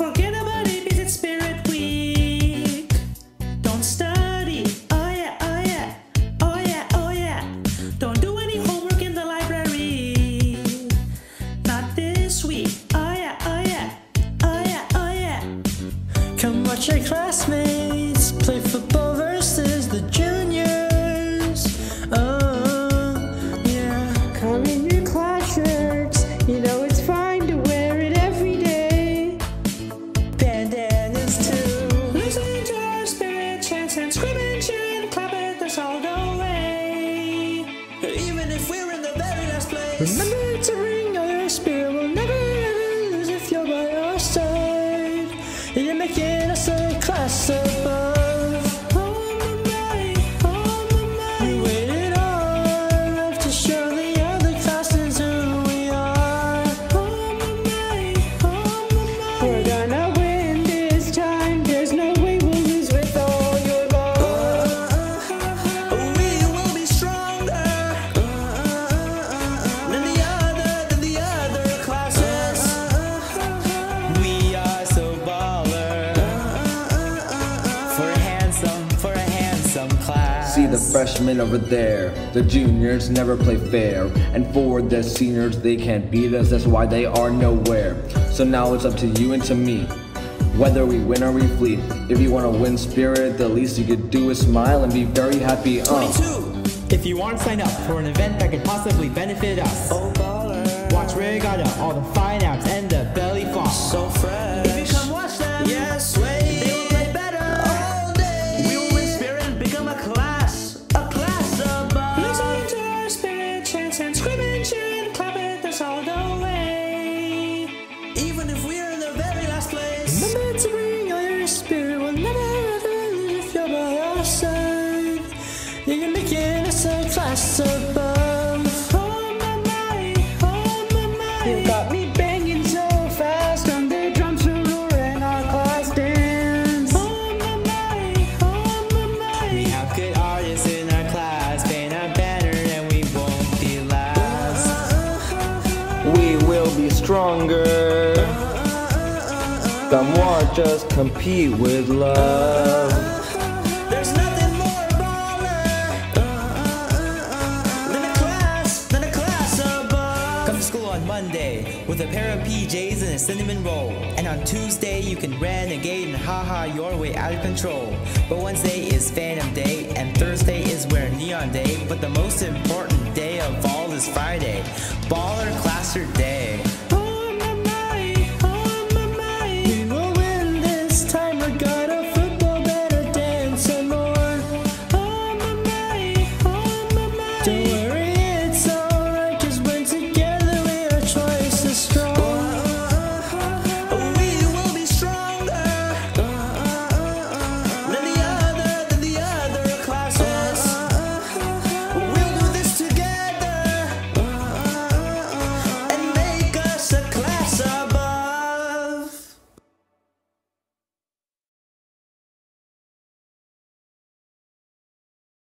forget about it because it's Spirit Week. Don't study. Oh yeah, oh yeah. Oh yeah, oh yeah. Don't do any homework in the library. Not this week. Oh yeah, oh yeah. Oh yeah, oh yeah. Come watch your classmates play football versus the juniors. Oh, yeah. Come in your class shirts. You know Remember to ring the freshmen over there. The juniors never play fair. And for the seniors, they can't beat us. That's why they are nowhere. So now it's up to you and to me. Whether we win or we flee. If you want to win spirit, the least you could do is smile and be very happy. Uh. 22. If you want to sign up for an event that could possibly benefit us, Oh, baller. watch Regatta, all the fine apps, and the class above. My, my, got me banging so fast drums our class dance. My, my, my, We have good artists in our class, and we won't be last. We will be stronger. Us compete with love. with a pair of PJs and a cinnamon roll. And on Tuesday, you can renegade and haha your way out of control. But Wednesday is Phantom Day, and Thursday is where Neon Day. But the most important day of all is Friday, Baller Classer Day. Do it.